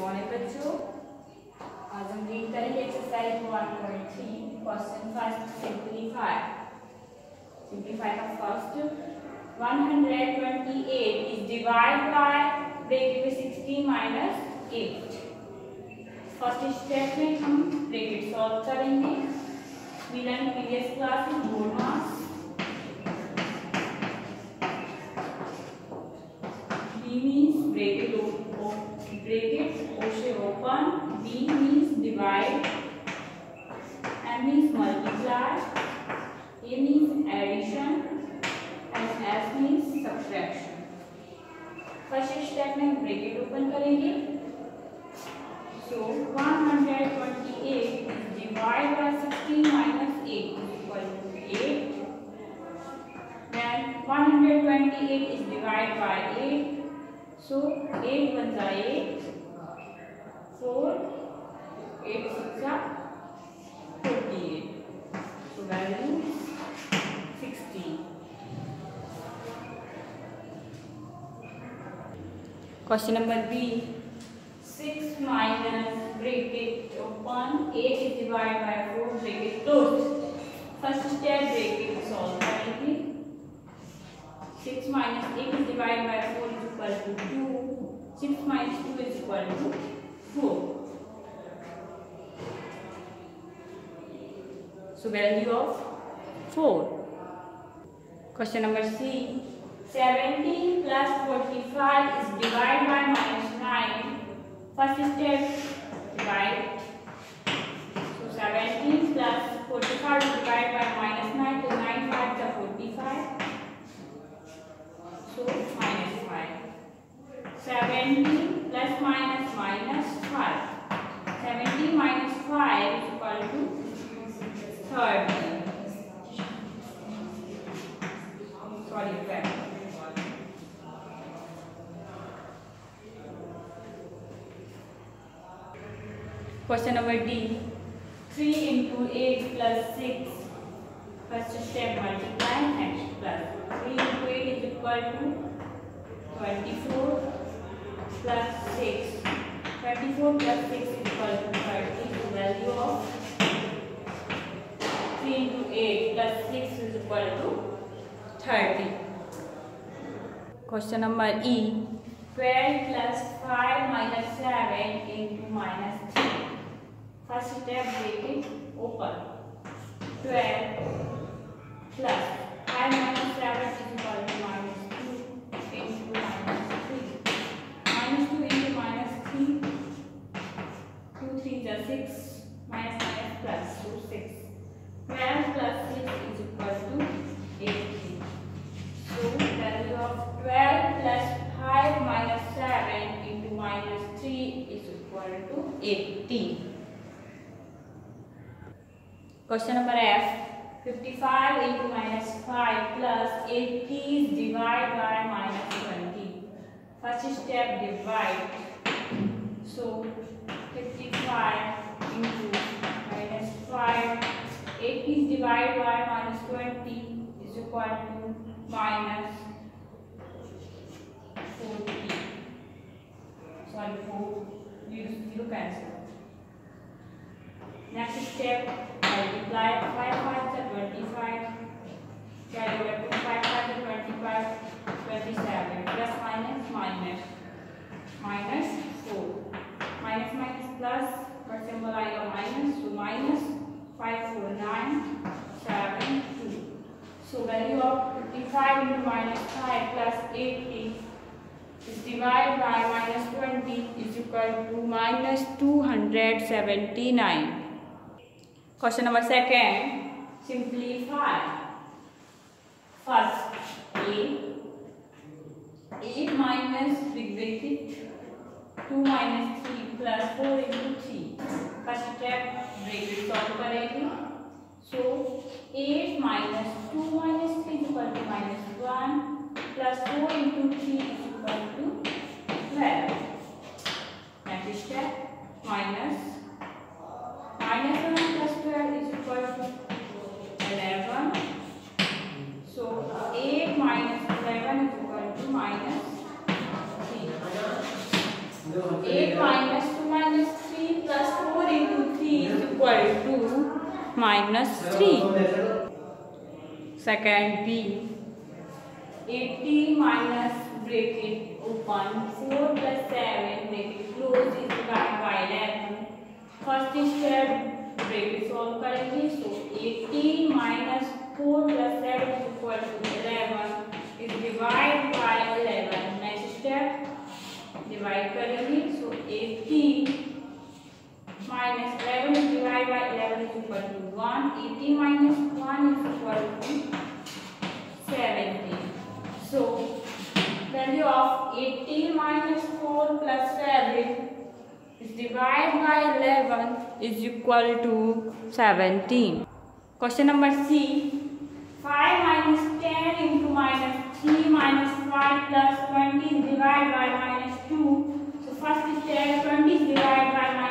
Morning बच्चों। आज हम रीड करेंगे exercise one point three question first simplify simplify का first one hundred twenty eight is divide by bracket में sixty minus eight first step में हम ब्रेकेट सॉल्व करेंगे। मिलन प्रीवियस क्लास में board marks B break it break it open B means divide M means multiply A means addition and S means subtraction first step में bracket open करेंगे so 128 is divided by 16 minus 8 is equal to 8 then 128 is divided by 8 So 8 ones are 8, 4, 8 six are 48. So value 60. Question number B. 6 minus bracket open 8 is divided by 4 bracket closed. First step bracket solve करेंगे. 6 minus 8 is divided by 4 is equal to 2. 6 minus 2 is equal to 4. So value of 4. Question number C. 70 plus 45 is divided by minus 9. First step, divide. So 17 plus 45 is divided by minus 9. So 9 5 is 45. So minus 5. 17 12 minus minus 5. 70 minus 5 is equal to 30. Sorry, back. Question number D. 3 into 8 plus 6. First step multiply and plus. 3 into 8 is equal to 24. Plus 6. 24 plus 6 is equal to 30. The value of 3 into 8 plus 6 is equal to 30. Question number E. 12 plus 5 minus 7 into minus 3. First step, break it open. 12 plus 5 minus 7 is equal to minus 2 into minus 3. Minus 2 into minus 3. 2 3 is 6. Minus minus plus 2 6. 12 plus 6 is equal to 18. So value of 12 plus 5 minus 7 into minus 3 is equal to 18. Question number F. 55 into minus 5 plus 80 is divided by minus 20. First step divide. So 55 into minus 5. 80 is divided by minus 20 is equal to minus 40. Sorry, 4. Use 0 cancel. Next step multiply 5 5 is 25 carry over to 5 5 is 25 20 is equal to minus 279 Question number second, simplify. First, A. 8 minus big bracket 2 minus 3 plus 4 into 3. First step, bracket solve करेंगे. So, 8 minus 2 minus 3 is equal to minus 1 plus 4 into 3 is equal to 12. Next step, minus minus 1 plus 12 is equal to 11. So 8 minus 11 is equal to minus 3. 8 minus equal to minus 3. Second B. 80 minus bracket open 4 plus 7 bracket close is divided by 11. First step bracket solve करेंगे so 80 minus 4 plus 7 is equal to 11 is divided by 11. Next step divide करेंगे so 80 minus 11 is divided by 11 is equal to 1. 80 minus 1 is equal to 70. So, value of 80 minus 4 plus 7 is divided by 11 is equal to 17. Question number C. 5 minus 10 into minus 3 minus 5 plus 20 is divided by minus 2. So, first is 10, 20 is divided by minus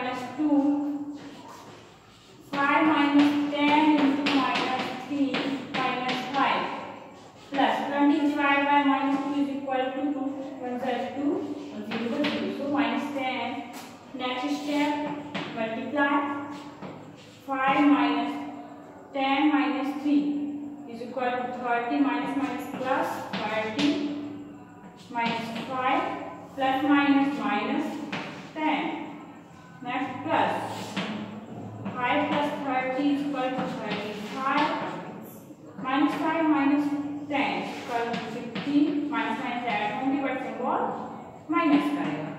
30 is equal to 35 minus 5 minus 10 is equal to 50 minus minus add only but symbol minus करेगा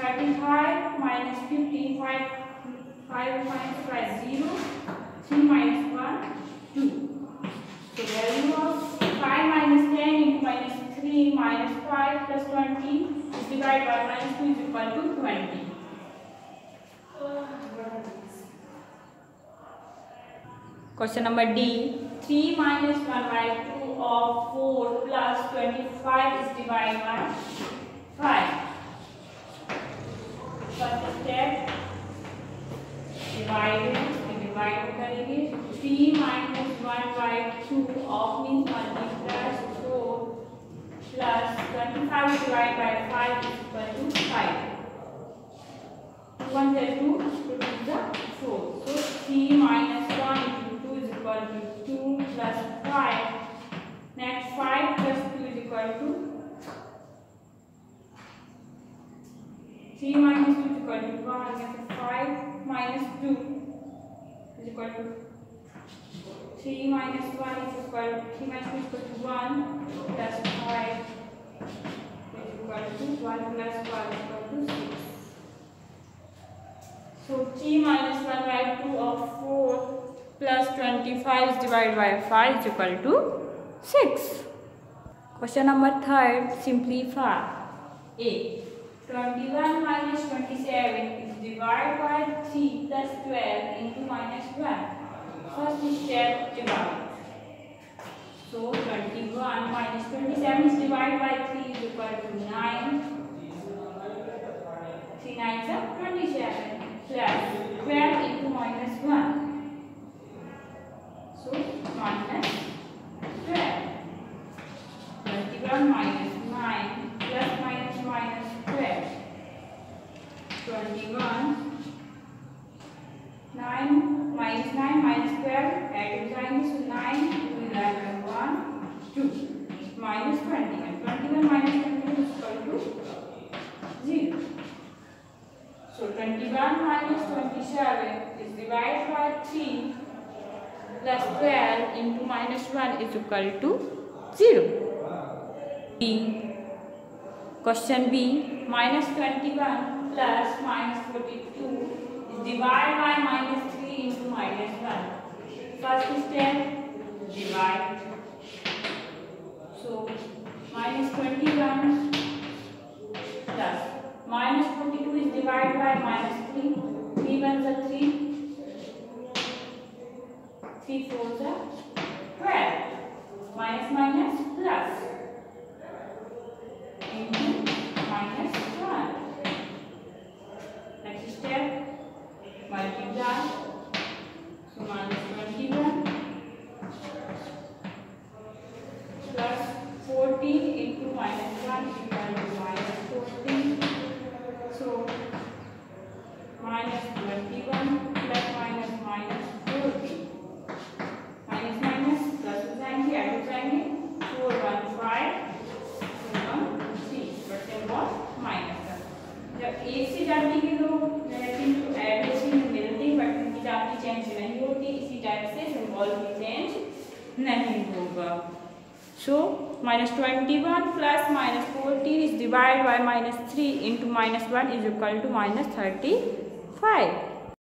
35 minus 50 5 5 minus 5 0 3 minus 1 2 so value of 5 minus 10 into minus 3 minus 5 plus 20 is divided by minus 2 is equal to 20 Number D. 3 minus 1 by 2 of 4 plus 25 is divided by 5. First step. Divide divide करेंगे 3 minus 1 by 2 of means 1 plus 4 plus 25 divided by 5 is equal to 5. 1 is 2, 2 is the 4. So 3 minus 1 into 2 is equal to 2 plus 5. Next 5 plus 2 is equal to 3 minus 2 is to 1. Next 5 minus 2 is equal to 3 minus 1 is equal 3 minus 2 is equal to 1 plus 5 is equal to 1 plus 1 is equal to 6. So 3 minus 1 by 2 of 4 plus 25 is divided by 5 is equal to 6. Question number 3 simplify. A. 21 minus 27 is divided by 3 plus 12 into minus 1. First step divide. So 21 minus 27 is divided by 3 is equal to 9. 3 9 is 27 plus 12 into minus 1. So minus 12. 21 minus three plus twelve into minus one is equal to zero question B minus twenty one plus minus forty two divide by minus three into minus one first step divide so minus twenty one plus minus forty two is divide by minus three three one सा three 3 4s एक से जाती किंतु हैं तो average में मिलते but उनकी जाति चेंज नहीं होती, इसी टाइप से सिंबल भी चेंज नहीं होगा। So minus twenty one plus minus fourteen is divide by minus three into minus one is equal to minus thirty five